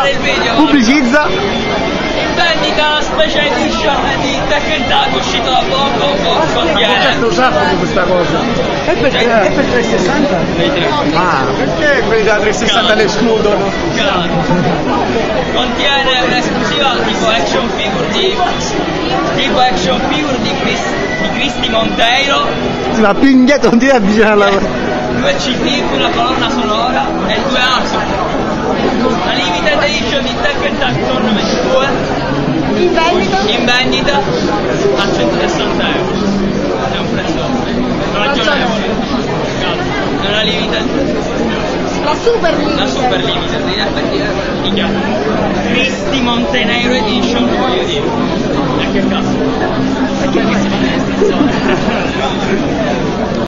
pubblicizza, pubblicizza. In vendita la special edition di Tekken Tag uscito da poco con contiene Lo sa di questa cosa. È per, è per 360? Ah, perché quelli da 360 le escludono? contiene un'esclusiva tipo action figure di tipo action figure di, Chris, di Cristi Monteiro ma più indietro non ti avvicina alla due CD con la colonna sonora e due ASO vendita? a 160 euro è un prezzo ragionevole. è una limited La super una limited. super limited in effetti è minchia. Cristi Montenegro Edition voglio dire. E che cazzo. E che cazzo